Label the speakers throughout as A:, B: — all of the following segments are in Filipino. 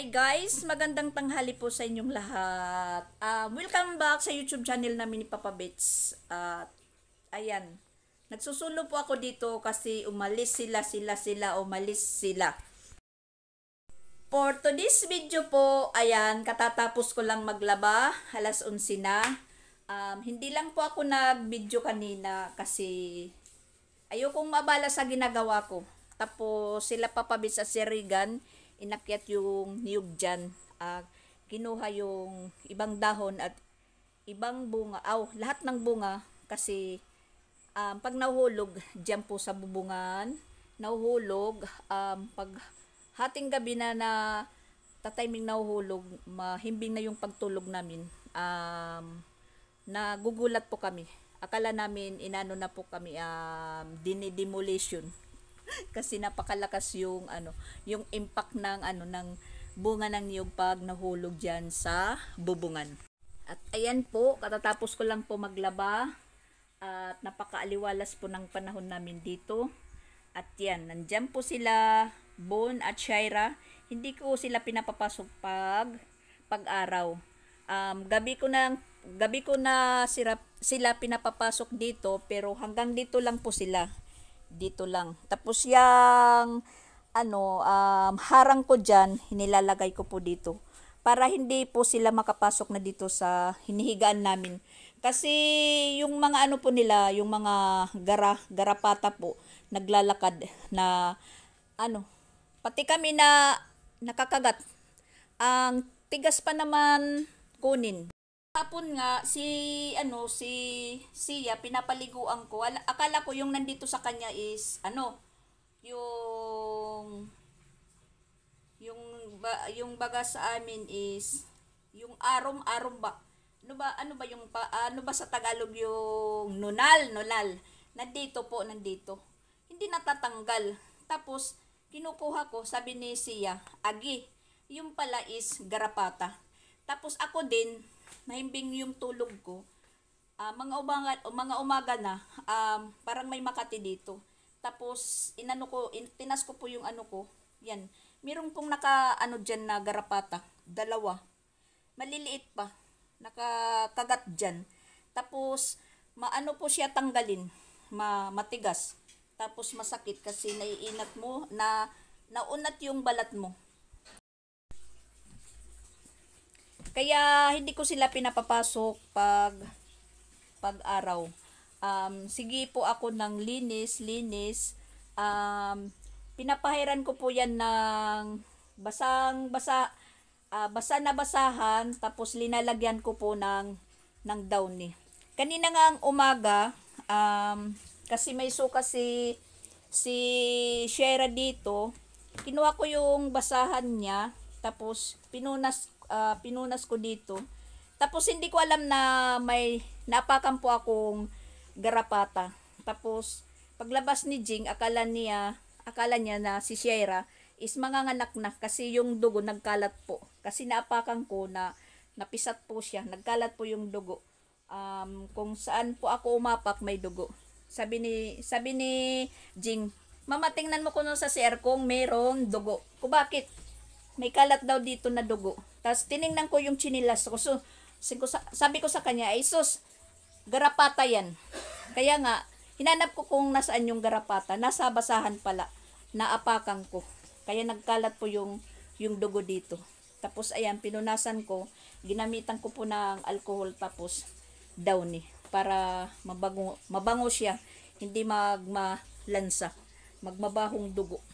A: Hi guys, magandang tanghali po sa inyong lahat. Um, welcome back sa YouTube channel namin ni Papa Bits. At ayan, nagsusulo po ako dito kasi umalis sila, sila, sila, umalis sila. For today's video po, ayan, katatapos ko lang maglaba, alas 11 na. Um, hindi lang po ako nag-video kanina kasi ayokong mabala sa ginagawa ko. Tapos sila Papa Bits at si Regan, inakyat yung niyog dyan. Uh, kinuha yung ibang dahon at ibang bunga. Aw, lahat ng bunga kasi um, pag nahuhulog dyan po sa bubungan, nahuhulog, um, pag hating gabi na na tatiming nahuhulog, mahimbing na yung pagtulog namin. Um, nagugulat po kami. Akala namin inano na po kami um, dinidemolition kasi napakalakas yung ano, yung impact ng ano ng bunga ng niyog pag nahulog diyan sa bubungan. At ayan po, katatapos ko lang po maglaba at napakaaliwalas po ng panahon namin dito. At yan, nandyan po sila, Bon at Shaira. Hindi ko sila pinapapasok pag pag-araw. Um, gabi ko na gabi ko na sila, sila pinapapasok dito pero hanggang dito lang po sila dito lang. Tapos yung ano, um, harang ko dyan, hinilalagay ko po dito. Para hindi po sila makapasok na dito sa hinihigaan namin. Kasi yung mga ano po nila, yung mga gara, garapata po, naglalakad na ano, pati kami na nakakagat. Ang tigas pa naman kunin. Hapon nga si ano si siya pinapaliguan ko. Akala ko yung nandito sa kanya is ano yung yung ba, yung baga sa amin is yung arom-arom ba? Ano ba ano ba yung pa, ano ba sa Tagalog yung nunal, nunal. Nandito po, nandito. Hindi natatanggal. Tapos kinukuha ko, sabi ni siya, agi. Yung pala is garapata. Tapos ako din, mahimbing yung tulog ko. Uh, mga umaga, mga umaga na, um, parang may makati dito. Tapos, inano ko, in, tinas ko po yung ano ko. Yan. Meron pong naka, ano dyan na garapata. Dalawa. Maliliit pa. Nakakagat dyan. Tapos, maano po siya tanggalin. Ma, matigas. Tapos, masakit kasi naiinat mo na naunat yung balat mo. Kaya hindi ko sila pinapapasok pag pag araw. Um, sige po ako ng linis, linis. Um, pinapahiran ko po yan ng basang basa uh, basa na basahan tapos linalagyan ko po ng ng downy. Kanina nga ang umaga um, kasi may suka si si Shera dito. Kinuha ko yung basahan niya tapos pinunas uh, pinunas ko dito. Tapos hindi ko alam na may napakan po akong garapata. Tapos paglabas ni Jing, akala niya, akala niya na si Sierra is manganganak na kasi yung dugo nagkalat po. Kasi naapakan ko na napisat po siya, nagkalat po yung dugo. Um, kung saan po ako umapak may dugo. Sabi ni sabi ni Jing, "Mama, tingnan mo kuno sa CR kung merong dugo." Ko bakit? May kalat daw dito na dugo. Tapos tiningnan ko yung chinilas ko. So, sabi ko sa kanya, ay sus, garapata yan. Kaya nga, hinanap ko kung nasaan yung garapata. Nasa basahan pala. Naapakan ko. Kaya nagkalat po yung, yung dugo dito. Tapos ayan, pinunasan ko. Ginamitan ko po ng alcohol tapos downy para mabango, mabango siya. Hindi magmalansa. Magmabahong dugo.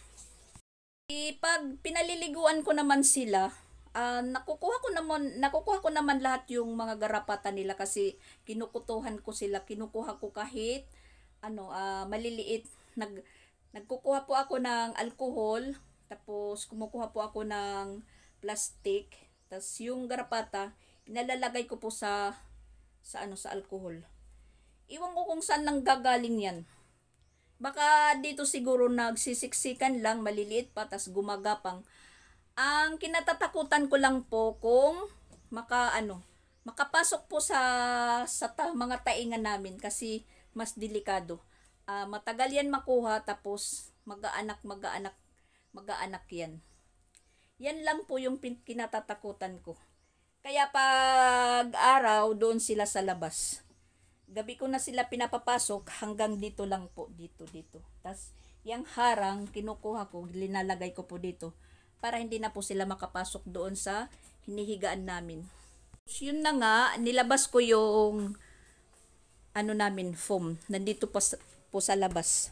A: Pag pinaliliguan ko naman sila, uh, nakukuha ko naman nakukuha ko naman lahat yung mga garapata nila kasi kinukutuhan ko sila kinukuha ko kahit ano uh, maliliit. Nag nagkukuha po ako ng alcohol tapos kumukuha po ako ng plastic tapos yung garapata inalalagay ko po sa sa ano sa alcohol iwan ko kung saan nang gagaling yan baka dito siguro nagsisiksikan lang maliliit pa tas gumagapang ang kinatatakutan ko lang po kung maka ano, makapasok po sa sa ta, mga taingan namin kasi mas delikado. Uh, matagal yan makuha tapos mag-aanak mag-aanak mag-aanak yan. Yan lang po yung kinatatakutan ko. Kaya pag araw, doon sila sa labas. Gabi ko na sila pinapapasok hanggang dito lang po, dito, dito. Tapos, yung harang, kinukuha ko, linalagay ko po dito para hindi na po sila makapasok doon sa hinihigaan namin. Yun na nga, nilabas ko yung ano namin, foam. Nandito po sa, po sa labas.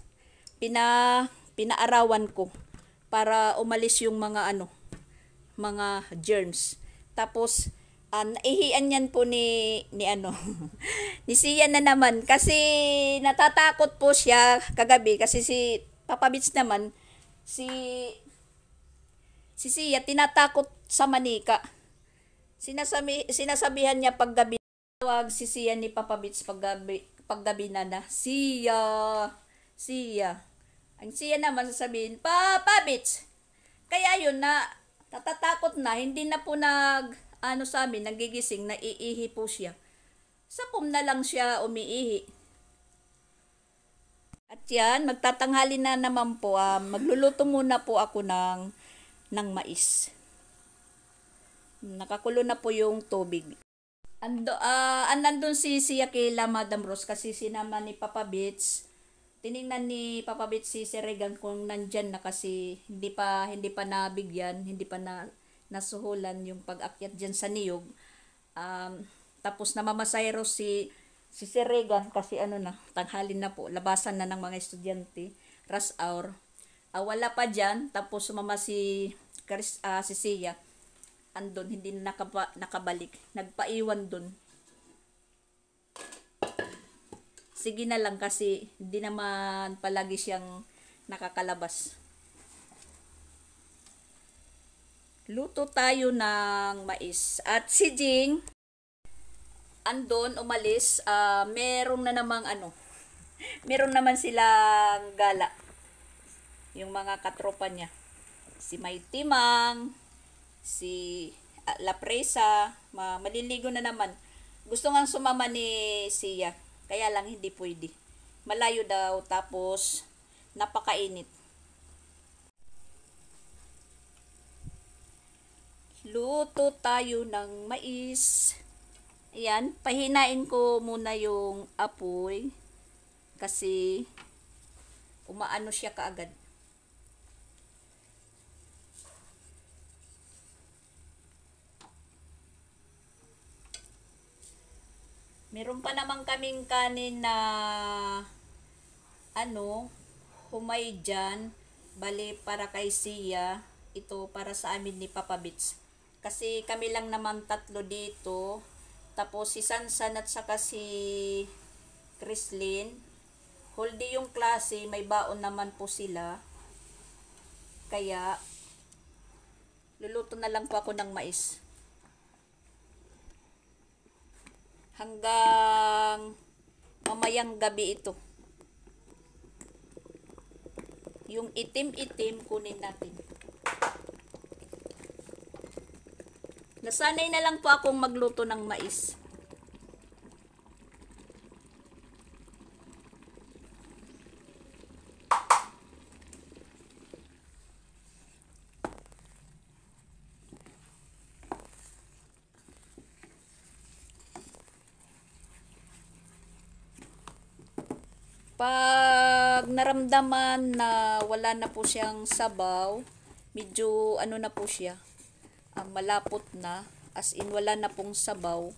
A: Pina, pinaarawan ko para umalis yung mga ano, mga germs. Tapos, uh, naihian yan po ni, ni ano, ni Sia na naman. Kasi natatakot po siya kagabi. Kasi si Papa Bits naman, si, si Sia tinatakot sa manika. Sinasabi, sinasabihan niya paggabi, tawag si Sia ni Papa Bits paggabi, paggabi na na, Sia, Sia. Ang Sia naman sasabihin, Papa Bits. Kaya yun na, natatakot na, hindi na po nag, ano sa amin, nagigising, naiihi po siya. Sa pum na lang siya umiihi. At yan, magtatanghali na naman po, um, magluluto muna po ako ng, ng mais. Nakakulo na po yung tubig. Ando, uh, nandun si Sia kila Madam Rose kasi sinama ni Papa Bits. Tiningnan ni Papa Bits si Sir kung nandyan na kasi hindi pa hindi pa nabigyan, hindi pa na nasuhulan yung pag-akyat diyan sa niyog. Um, tapos namamasayro si si Sir Regan kasi ano na, tanghalin na po, labasan na ng mga estudyante, rush hour. Uh, wala pa diyan, tapos sumama si Chris, uh, si Sia andon hindi na nakaba, nakabalik nagpaiwan dun sige na lang kasi hindi naman palagi siyang nakakalabas luto tayo ng mais at si Jing andon umalis uh, meron na namang ano meron naman silang gala yung mga katropa niya si May Timang si uh, La Presa, ma maliligo na naman. Gusto nga sumama ni Sia, kaya lang hindi pwede. Malayo daw, tapos napakainit. Luto tayo ng mais. Ayan, pahinain ko muna yung apoy kasi umaano siya kaagad. Meron pa naman kaming kanin na ano, humay dyan. Bali, para kay Sia. Ito para sa amin ni Papa Bits. Kasi kami lang naman tatlo dito. Tapos si Sansan at saka si Chrislyn. Holdi yung klase, may baon naman po sila. Kaya, luluto na lang po ako ng mais. hanggang mamayang gabi ito. Yung itim-itim kunin natin. Nasanay na lang po akong magluto ng mais. Pag naramdaman na wala na po siyang sabaw, medyo ano na po siya, um, malapot na, as in wala na pong sabaw,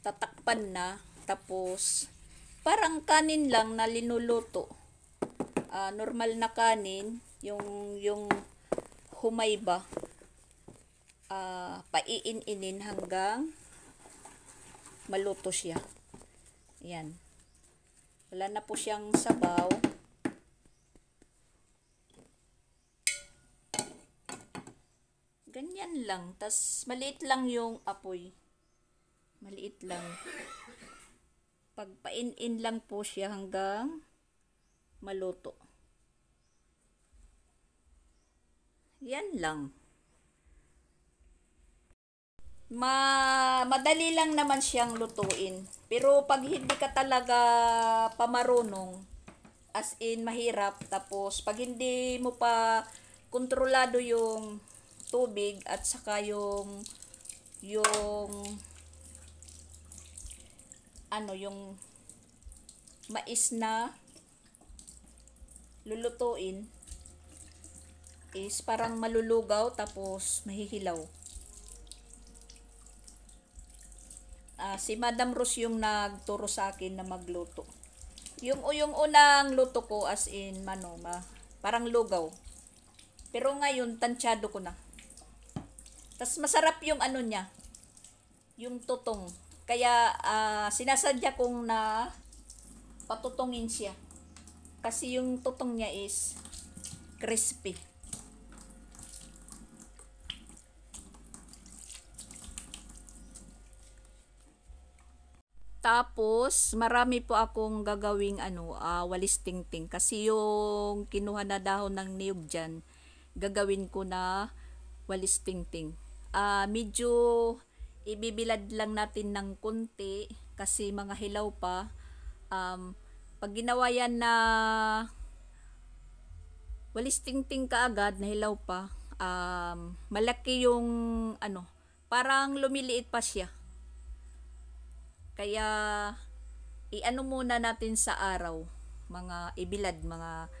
A: tatakpan na, tapos parang kanin lang na linuluto. Uh, normal na kanin, yung, yung humay ba, uh, paiin-inin hanggang maluto siya. Yan. Wala na po siyang sabaw. Ganyan lang. tas maliit lang yung apoy. Maliit lang. Pagpain-in lang po siya hanggang maluto. Yan lang. ma madali lang naman siyang lutuin. Pero pag hindi ka talaga pamarunong, as in mahirap, tapos pag hindi mo pa kontrolado yung tubig at saka yung yung ano yung mais na lulutuin is parang malulugaw tapos mahihilaw. Ah, si Madam Rose yung nagturo sa akin na magluto. Yung yung unang luto ko as in mano, ma, parang lugaw. Pero ngayon tansyado ko na. Tas masarap yung ano niya. Yung tutong. Kaya ah, sinasadya kong na patutungin siya. Kasi yung tutong niya is crispy. Tapos, marami po akong gagawing ano, ah, walis tingting. Kasi yung kinuha na dahon ng niyog dyan, gagawin ko na walis tingting. Ah, medyo ibibilad lang natin ng konti kasi mga hilaw pa. Um, pag ginawa yan na walis tingting kaagad na hilaw pa, um, malaki yung ano, parang lumiliit pa siya. Kaya, i-ano muna natin sa araw, mga ibilad, mga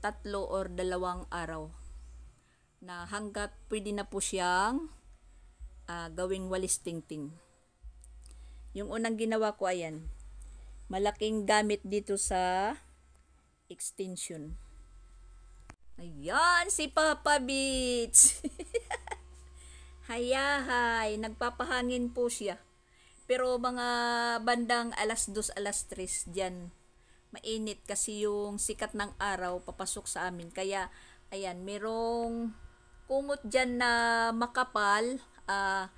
A: tatlo or dalawang araw na hanggat pwede na po siyang ah, gawing walis tingting. Yung unang ginawa ko ayan, malaking gamit dito sa extension. Ayan, si Papa Beats. Hayahay, nagpapahangin po siya. Pero mga bandang alas 2, alas 3 dyan, mainit kasi yung sikat ng araw papasok sa amin. Kaya, ayan, merong kumot dyan na makapal. ah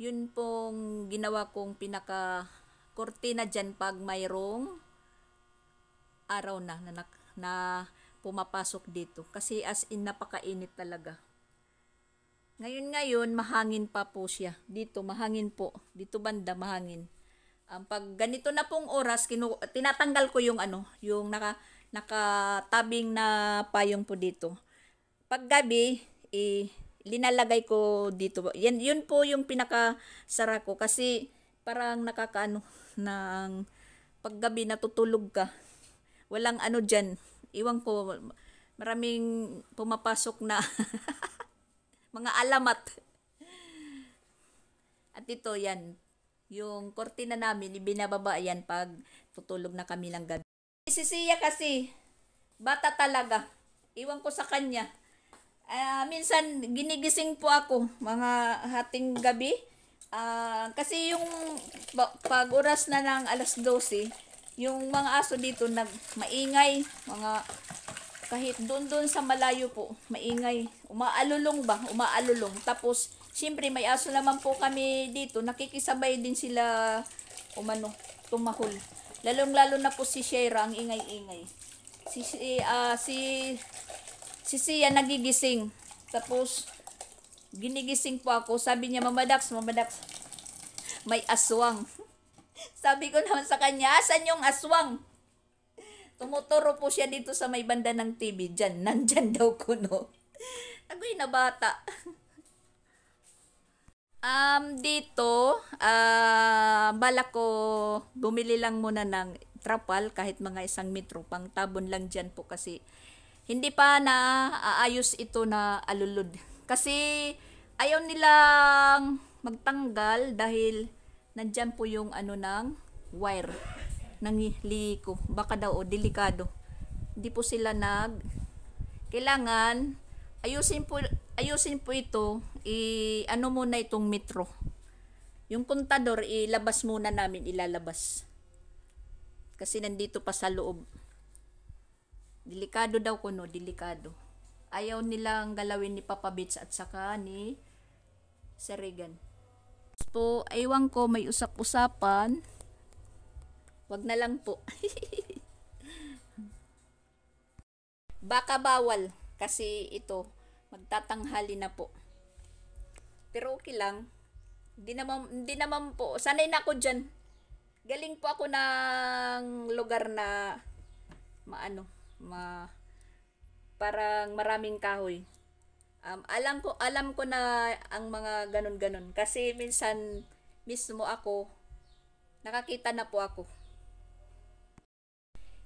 A: yun pong ginawa kong pinaka kortina dyan pag mayroong araw na na, na, na pumapasok dito. Kasi as in napakainit talaga. Ngayon ngayon, mahangin pa po siya. Dito, mahangin po. Dito banda, mahangin. Ang pag ganito na pong oras, kinu tinatanggal ko yung ano, yung naka, nakatabing na payong po dito. Pag gabi, eh, linalagay ko dito. Yan, yun po yung pinakasara ko kasi parang nakakaano ng paggabi natutulog ka. Walang ano dyan. Iwan ko, maraming pumapasok na mga alamat. At ito yan, yung kortina namin, ibinababa yan pag tutulog na kami ng gabi. Si Sia kasi, bata talaga. Iwan ko sa kanya. Ah, minsan, ginigising po ako, mga hating gabi. Ah, kasi yung pag oras na ng alas 12, yung mga aso dito nag maingay, mga kahit doon doon sa malayo po, maingay. Umaalulong ba? Umaalulong. Tapos, siyempre may aso naman po kami dito. Nakikisabay din sila umano, tumahol. Lalong-lalo na po si Shera, ang ingay-ingay. Si, si, ah, si, si Sia nagigising. Tapos, ginigising po ako. Sabi niya, Mama Dax, Mama Dax, may aswang. Sabi ko naman sa kanya, asan yung aswang? Tumuturo po siya dito sa may banda ng TV. Diyan, nandyan daw kuno. Agoy na bata. Um, dito, ah, bala ko bumili lang muna ng trapal kahit mga isang metro. Pang tabon lang dyan po kasi hindi pa na aayos ito na alulod. Kasi ayaw nilang magtanggal dahil nandyan po yung ano ng wire ng liko. Baka daw o delikado. Hindi po sila nag kailangan ayusin po ayusin po ito i ano muna itong metro. Yung kontador ilabas muna namin ilalabas. Kasi nandito pa sa loob. Delikado daw kuno, delikado. Ayaw nilang galawin ni Papa Bits at saka ni Sir Regan. Po, aywan ko may usap-usapan. Wag na lang po. Baka bawal kasi ito magtatanghali na po. Pero okay lang. Hindi naman, hindi naman po. Sanay na ako dyan. Galing po ako ng lugar na maano, ma parang maraming kahoy. Um, alam ko alam ko na ang mga ganun-ganun kasi minsan mismo ako nakakita na po ako.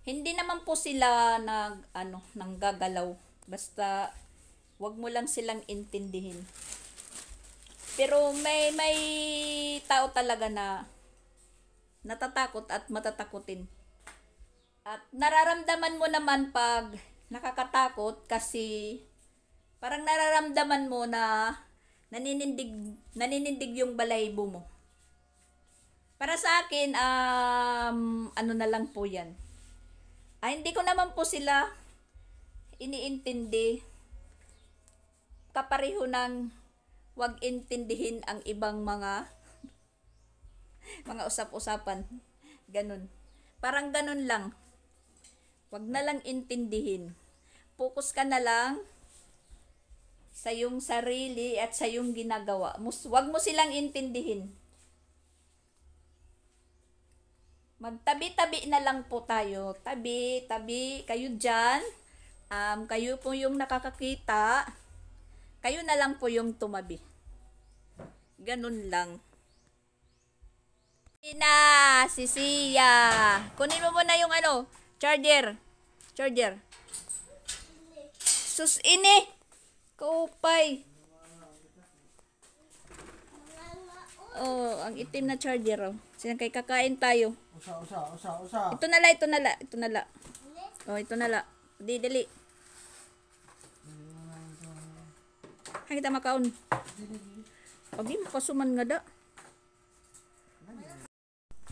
A: Hindi naman po sila nag ano nang gagalaw basta wag mo lang silang intindihin. Pero may may tao talaga na natatakot at matatakutin. At nararamdaman mo naman pag nakakatakot kasi parang nararamdaman mo na naninindig naninindig yung balahibo mo. Para sa akin um ano na lang po 'yan. Ay hindi ko naman po sila iniintindi kapareho ng wag intindihin ang ibang mga mga usap-usapan. Ganun. Parang ganun lang. Wag na lang intindihin. Focus ka na lang sa yung sarili at sa yung ginagawa. Mus, wag mo silang intindihin. Magtabi-tabi na lang po tayo. Tabi, tabi, kayo dyan. Um, kayo po yung nakakakita. Kayo na lang po yung tumabi. Ganun lang. Ina, si Sia. Kunin mo muna yung ano, charger. Charger. Sus, ini. Kaupay. Oh, ang itim na charger. Oh. Sinang kay kakain tayo.
B: Usa, usa, usa, usa.
A: Ito na la, ito na la, ito na la. Oh, ito na la. Di, dali. Ay, kita makaon. Pagi mo pasuman nga da.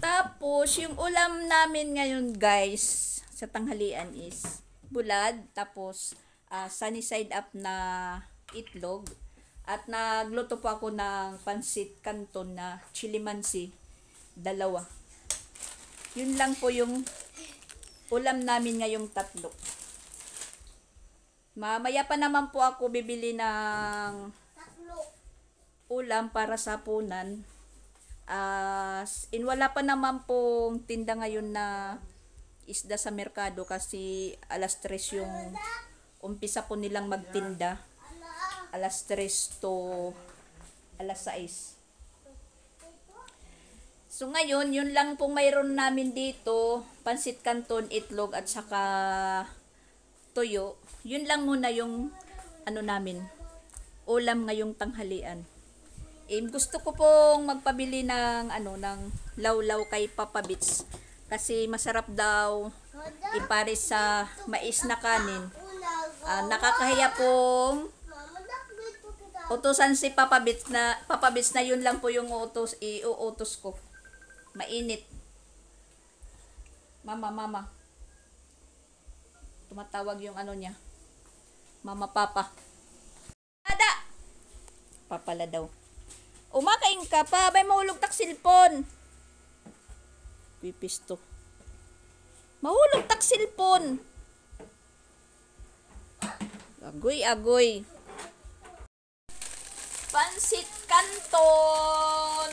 A: Tapos, yung ulam namin ngayon, guys, sa tanghalian is bulad, tapos ah, sunny side up na itlog. At nagluto po ako ng pansit canton na chili mansi, dalawa. Yun lang po yung ulam namin ngayong tatlo. Mamaya pa naman po ako bibili ng ulam para sa punan. As in wala pa naman pong tinda ngayon na isda sa merkado kasi alas 3 yung umpisa po nilang magtinda. Alas 3 to alas 6. So ngayon, yun lang pong mayroon namin dito, pansit canton, itlog at saka toyo. Yun lang muna yung ano namin, ulam ngayong tanghalian. Eh, gusto ko pong magpabili ng ano ng lawlaw kay Papa Bits kasi masarap daw ipares sa mais na kanin. Ah, nakakahiya pong utusan si Papa Bits na Papa Bits na yun lang po yung utos iuutos ko. Mainit. Mama, mama. Tumatawag yung ano niya. Mama, papa. Ada! Papala daw. Umakain ka pa, bay mahulog tak silpon. Pipisto. Mahulog tak silpon. Agoy, agoy. Pansit Canton.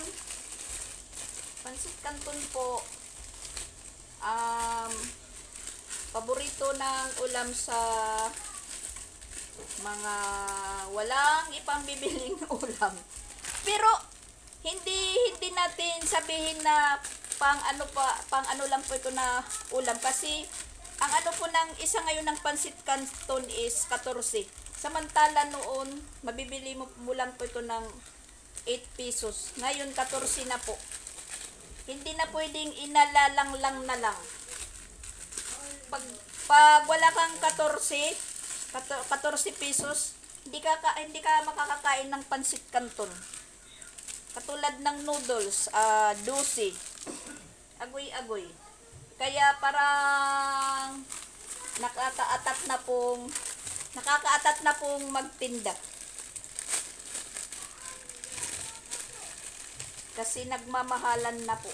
A: Pansit Canton po. Um, paborito ng ulam sa mga walang ipambibiling ulam. Pero hindi hindi natin sabihin na pang ano pa pang ano lang po ito na ulam kasi ang ano po ng isa ngayon ng pansit canton is 14. Samantala noon mabibili mo, mo lang po ito ng 8 pesos. Ngayon 14 na po. Hindi na pwedeng inalalang lang na lang. Pag, pag wala kang 14, 14 pesos, hindi ka, hindi ka makakakain ng pansit canton. Katulad ng noodles, ah 12. Agoy-agoy. Kaya parang nakakaatat na pong nakakaatat na pong magtinda. Kasi nagmamahalan na po.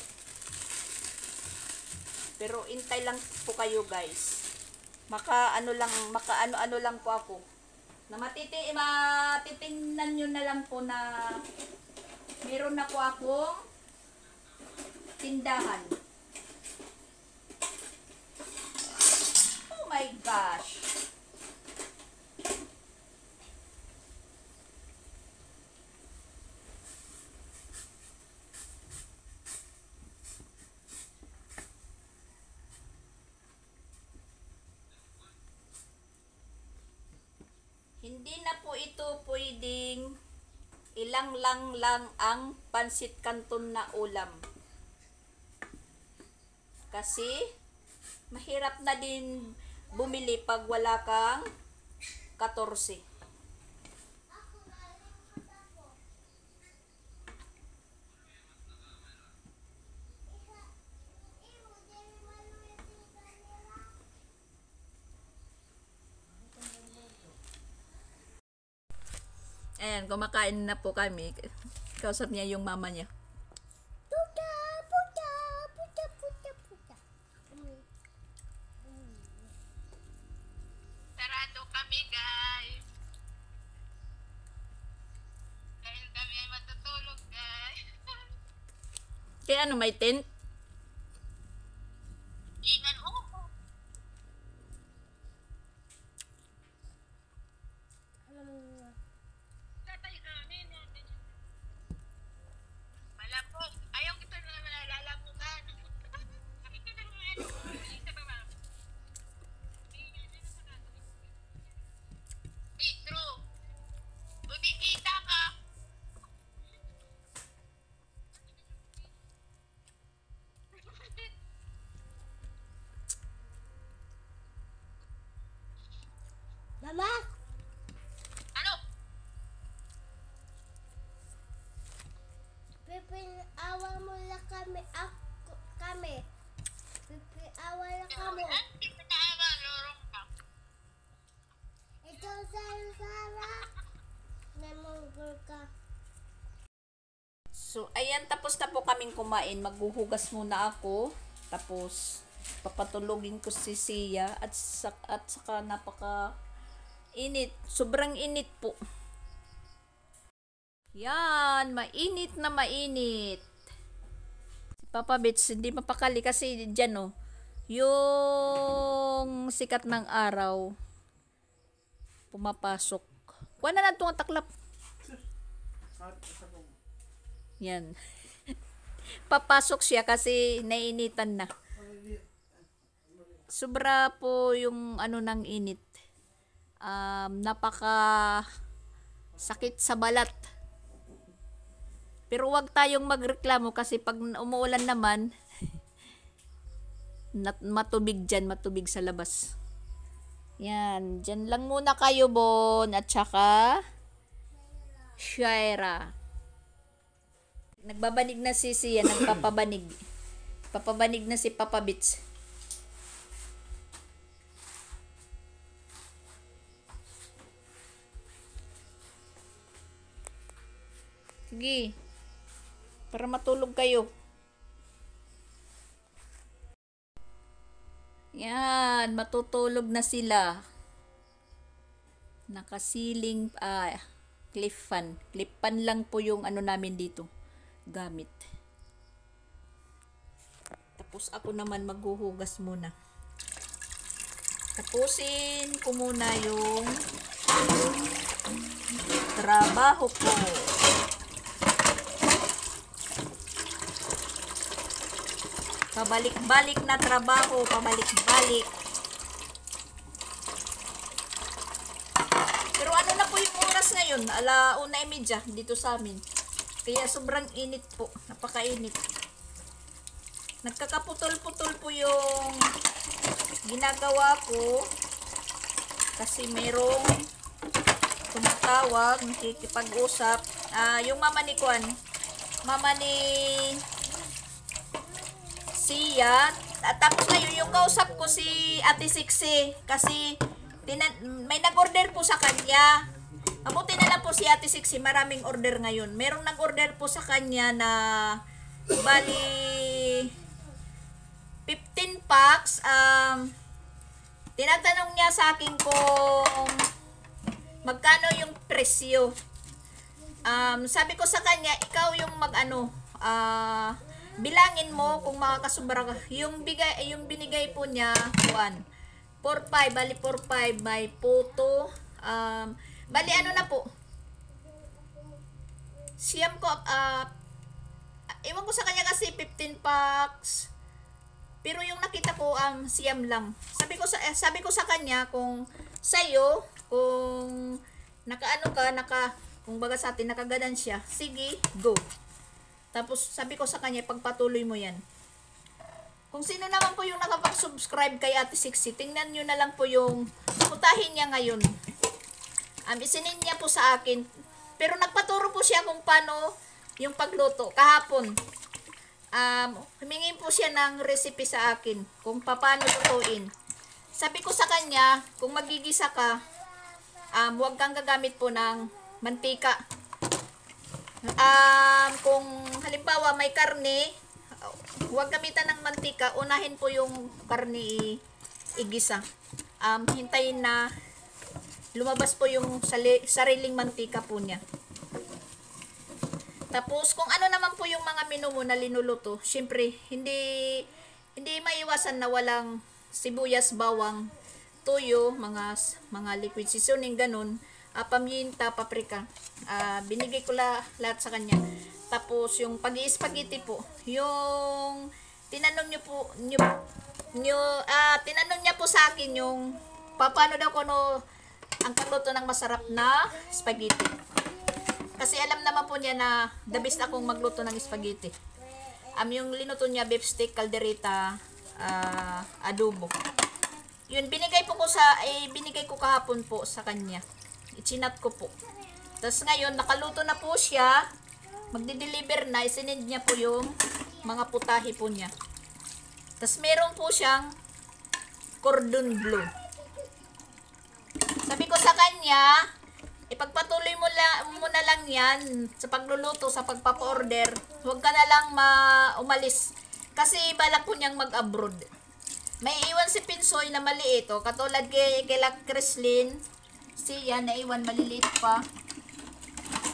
A: Pero intay lang po kayo guys. Maka ano lang, maka ano ano lang po ako. Na matiti matitingnan nyo na lang po na meron na po akong tindahan. Oh my gosh! Hindi na po ito pwedeng ilang lang lang ang pansit kanton na ulam. Kasi mahirap na din bumili pag wala kang 14. Ayan, kumakain na po kami. Kausap niya yung mama niya. Ano, may tent? So, ayan, tapos na po kaming kumain. Maghuhugas muna ako. Tapos, papatulogin ko si Sia. At, sa, at saka napaka init. Sobrang init po. Yan, mainit na mainit. Si Papa Bits, hindi mapakali kasi dyan, oh. Yung sikat ng araw, pumapasok. Kuha na lang itong taklap. Yan. Papasok siya kasi nainitan na. Sobra po yung ano ng init. Um, napaka sakit sa balat. Pero wag tayong magreklamo kasi pag umuulan naman, matubig dyan, matubig sa labas. Yan, dyan lang muna kayo, Bon, at saka Shaira. Nagbabanig na si Sia, nagpapabanig. Papabanig na si Papa Bits. Sige. Para matulog kayo. Yan, matutulog na sila. Nakasiling, ah, cliff fan. Cliff fan lang po yung ano namin dito. Gamit. Tapos ako naman maghuhugas muna. Tapusin ko muna yung trabaho ko. Pabalik-balik na trabaho, pabalik-balik. Pero ano na po yung oras ngayon? Ala una media dito sa amin. Kaya sobrang init po. Napakainit. Nagkakaputol-putol po yung ginagawa ko. Kasi merong tumatawag, nakikipag-usap. Ah, yung mama ni Kwan, mama ni siya. At tapos ngayon, yung kausap ko si Ate Sixi. Kasi may nag-order po sa kanya. Mabuti na lang po si Ate Sixi. Maraming order ngayon. Merong nag-order po sa kanya na bali 15 packs. Um, tinatanong niya sa akin kung magkano yung presyo. Um, sabi ko sa kanya, ikaw yung mag-ano, ah, bilangin mo kung makakasubra ka. Yung, bigay, yung binigay po niya, 1. 4-5, bali 4-5, may puto. Um, bali ano na po? Siyam ko, ah, ewan ko sa kanya kasi 15 packs. Pero yung nakita ko, um, siyam lang. Sabi ko sa, eh, sabi ko sa kanya kung sa'yo, kung nakaano ka, naka, kung baga sa atin, nakaganan siya, sige, go. Tapos sabi ko sa kanya, pagpatuloy mo yan. Kung sino naman po yung nakapag-subscribe kay Ate Sixi, tingnan nyo na lang po yung putahin niya ngayon. Um, isinin niya po sa akin. Pero nagpaturo po siya kung paano yung pagluto. Kahapon, um, humingi po siya ng recipe sa akin kung paano lutuin. Sabi ko sa kanya, kung magigisa ka, um, huwag kang gagamit po ng mantika. Um, kung halimbawa may karne, huwag gamitan ng mantika, unahin po yung karne igisa. Um, hintayin na lumabas po yung sariling mantika po niya. Tapos, kung ano naman po yung mga menu mo na linuluto, syempre, hindi, hindi maiwasan na walang sibuyas, bawang, toyo, mga, mga liquid seasoning, ganun, uh, paminta, paprika. Ah, binigay ko la, lahat sa kanya. Tapos, yung pag spaghetti po, yung tinanong niyo po, niyo, niyo, ah, tinanong niya po sa akin yung, paano daw ko no, ang pagluto ng masarap na spaghetti. Kasi alam naman po niya na the best akong magluto ng spaghetti. Um, yung linuto niya, beef steak, caldereta, ah, adobo. Yun, binigay po ko sa, eh, binigay ko kahapon po sa kanya. Ichinat ko po. Tapos ngayon, nakaluto na po siya. Magdi-deliver na, isinend niya po yung mga putahe po niya. Tapos meron po siyang cordon bleu. Ko kanya, ipagpatuloy mo, la, mo na lang yan sa pagluluto, sa pagpapa-order. Huwag ka na lang ma- umalis. Kasi balak po niyang mag-abroad. May iwan si Pinsoy na maliit, oh. katulad kay, kay Crislin. Siya, naiwan maliliit pa.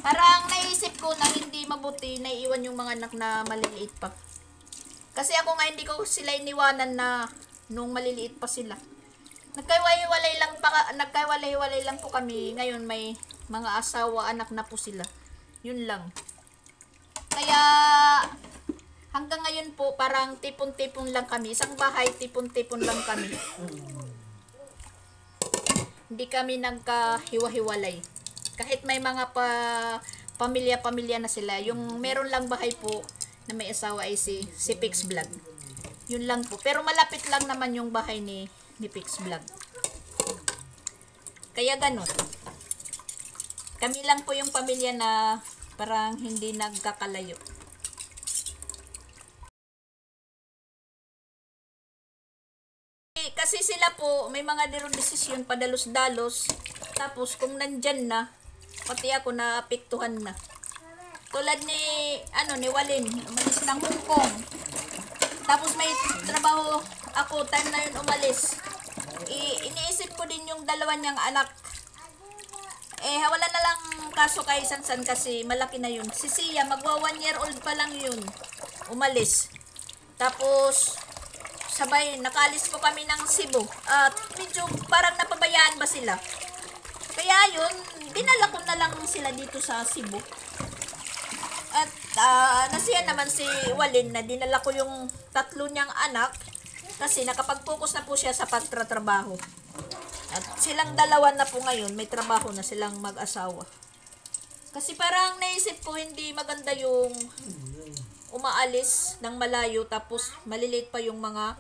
A: Parang naisip ko na hindi mabuti na iwan yung mga anak na maliliit pa. Kasi ako nga hindi ko sila iniwanan na nung maliliit pa sila. Nagkaiwalay lang pa nagkaiwalay-walay lang po kami. Ngayon may mga asawa, anak na po sila. Yun lang. Kaya hanggang ngayon po parang tipon-tipon lang kami. Isang bahay tipon-tipon lang kami. Hindi kami nagkahiwa-hiwalay. Kahit may mga pa pamilya-pamilya na sila, yung meron lang bahay po na may asawa ay si, si Pix Vlog. Yun lang po. Pero malapit lang naman yung bahay ni, ni Pix Vlog. Kaya ganun. Kami lang po yung pamilya na parang hindi nagkakalayo. Eh, Kasi sila po, may mga dirong desisyon padalos-dalos. Tapos kung nandyan na, pati ako na apektuhan na. Tulad ni, ano, ni Walin, umalis ng Hong Kong. Tapos may trabaho ako, time na yun umalis. I, iniisip ko din yung dalawa niyang anak. Eh, wala na lang kaso kay Sansan kasi malaki na yun. Si Sia, magwa one year old pa lang yun. Umalis. Tapos, sabay, nakalis po kami ng Cebu. At medyo parang napabayaan ba sila? Kaya yun, dinala ko na lang sila dito sa Cebu. At ah, nasiya naman si Walin na dinala ko yung tatlo niyang anak kasi nakapag-focus na po siya sa pagtratrabaho. At silang dalawa na po ngayon, may trabaho na silang mag-asawa. Kasi parang naisip ko hindi maganda yung umaalis ng malayo tapos maliliit pa yung mga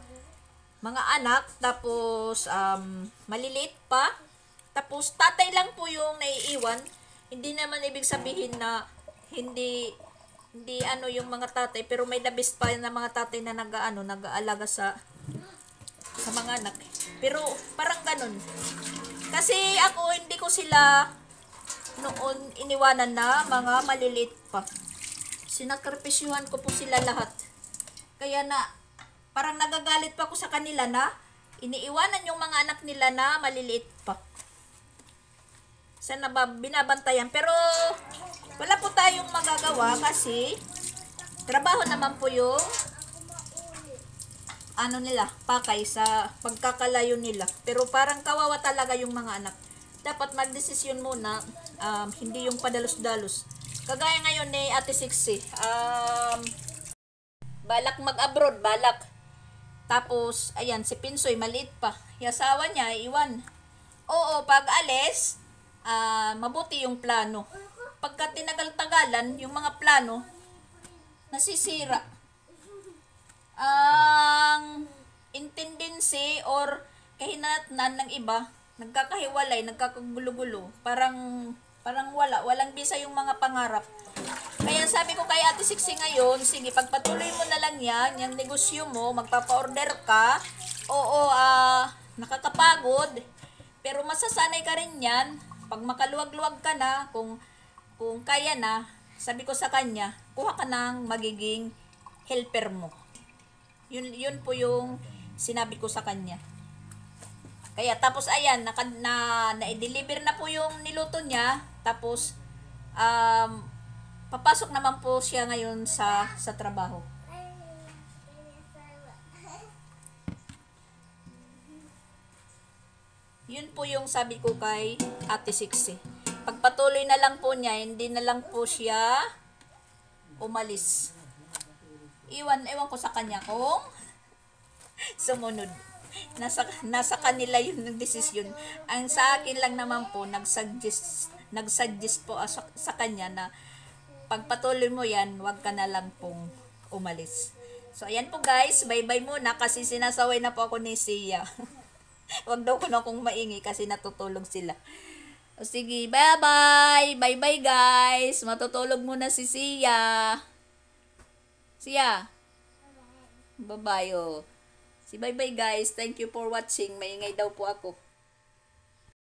A: mga anak tapos um, maliliit pa tapos tatay lang po yung naiiwan hindi naman ibig sabihin na hindi hindi ano yung mga tatay pero may the best pa na mga tatay na nag-ano nag-aalaga sa sa mga anak pero parang ganun kasi ako hindi ko sila noon iniwanan na mga maliliit pa sinakripisyuhan ko po sila lahat. Kaya na, parang nagagalit pa ako sa kanila na iniiwanan yung mga anak nila na maliliit pa. Sana ba binabantayan. Pero, wala po tayong magagawa kasi trabaho naman po yung ano nila, pakay sa pagkakalayo nila. Pero parang kawawa talaga yung mga anak. Dapat magdesisyon muna, um, hindi yung padalos-dalos. Kagaya ngayon ni Ate Sixi, um, balak mag-abroad, balak. Tapos, ayan, si Pinsoy, maliit pa. Yung asawa niya, iwan. Oo, pag alis, ah, mabuti yung plano. Pagka tinagal-tagalan, yung mga plano, nasisira. Ang intendency or kahinatnan ng iba, nagkakahiwalay, nagkakagulo-gulo. Parang, parang wala, walang bisa yung mga pangarap. Kaya sabi ko kay Ate Siksi ngayon, sige, pagpatuloy mo na lang yan, yung negosyo mo, magpapa-order ka, oo, ah, nakakapagod, pero masasanay ka rin yan, pag makaluwag-luwag ka na, kung, kung kaya na, sabi ko sa kanya, kuha ka ng magiging helper mo. Yun, yun po yung sinabi ko sa kanya. Kaya tapos ayan, naka, na, na-deliver na po yung niluto niya. Tapos, um, papasok naman po siya ngayon sa, sa trabaho. Yun po yung sabi ko kay Ate Siksi. Pagpatuloy na lang po niya, hindi na lang po siya umalis. Iwan, ewan ko sa kanya kung sumunod. Nasa, nasa kanila yun ng desisyon. Ang sa akin lang naman po, nagsuggest, nagsuggest po sa, sa kanya na pagpatuloy mo yan, wag ka na lang pong umalis. So, ayan po guys, bye-bye muna kasi sinasaway na po ako ni Sia. wag daw ko na akong maingi kasi natutulog sila. O sige, bye-bye! Bye-bye guys! Matutulog muna si Sia. Sia. Bye-bye oh. Si bye-bye guys. Thank you for watching. Maingay daw po ako.